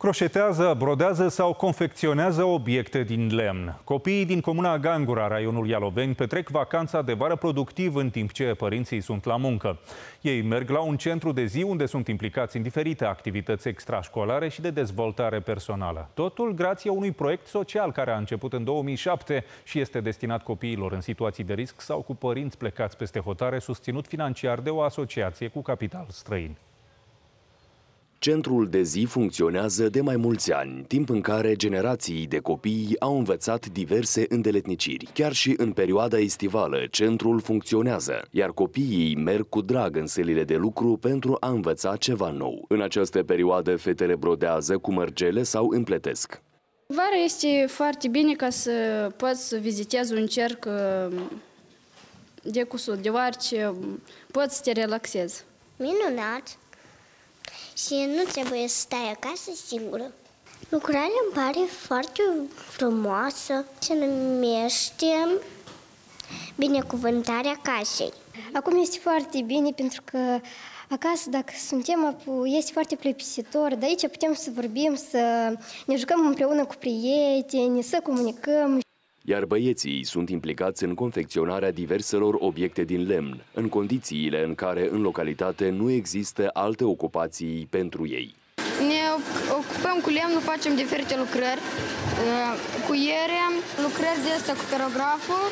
Croșetează, brodează sau confecționează obiecte din lemn. Copiii din comuna Gangura, raionul Ialoveni, petrec vacanța de vară productiv în timp ce părinții sunt la muncă. Ei merg la un centru de zi unde sunt implicați în diferite activități extrașcolare și de dezvoltare personală. Totul grație unui proiect social care a început în 2007 și este destinat copiilor în situații de risc sau cu părinți plecați peste hotare, susținut financiar de o asociație cu capital străin. Centrul de zi funcționează de mai mulți ani, timp în care generații de copii au învățat diverse îndeletniciri. Chiar și în perioada estivală, centrul funcționează, iar copiii merg cu drag în sălile de lucru pentru a învăța ceva nou. În această perioadă, fetele brodează cu mărgele sau împletesc. Vara este foarte bine ca să poți să vizitezi un cerc uh, de cusut, deoarece poți să te relaxezi. Minunat! Și nu trebuie să stai acasă singură. Lucrarea îmi pare foarte frumoasă. Se numește binecuvântarea casei. Acum este foarte bine pentru că acasă, dacă suntem, este foarte plictisitor. De aici putem să vorbim, să ne jucăm împreună cu prieteni, să comunicăm. Iar băieții sunt implicați în confecționarea diverselor obiecte din lemn, în condițiile în care în localitate nu există alte ocupații pentru ei. Ne ocupăm cu lemnul, facem diferite lucrări, uh, cu iere, lucrări de astea cu perograful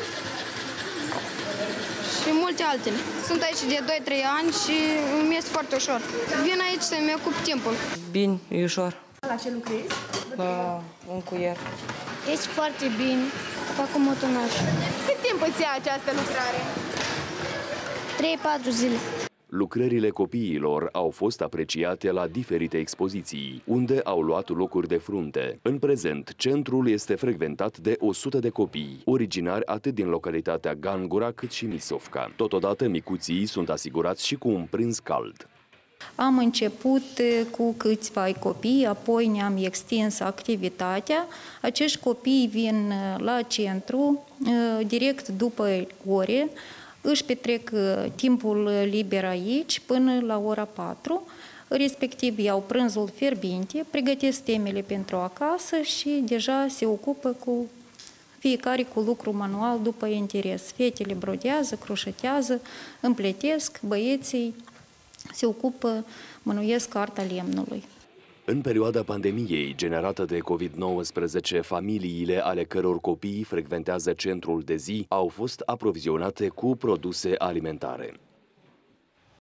și multe altele. Sunt aici de 2-3 ani și mi este foarte ușor. Vin aici să-mi ocup timpul. Bine, e ușor. La ce lucrezi? La un cuier. Este foarte bine, fac un motonaj. Cât timp îți ia această lucrare? 3-4 zile. Lucrările copiilor au fost apreciate la diferite expoziții, unde au luat locuri de frunte. În prezent, centrul este frecventat de 100 de copii, originari atât din localitatea Gangura cât și Misovca. Totodată, micuții sunt asigurați și cu un prânz cald. Am început cu câțiva copii, apoi ne-am extins activitatea. Acești copii vin la centru direct după ore, își petrec timpul liber aici până la ora 4, respectiv iau prânzul fierbinte, pregătesc temele pentru acasă și deja se ocupă cu fiecare cu lucru manual după interes. Fetele brodează, croșetează, împletesc, băieții se ocupă, mânuiesc carta lemnului. În perioada pandemiei generată de COVID-19, familiile ale căror copii frecventează centrul de zi au fost aprovizionate cu produse alimentare.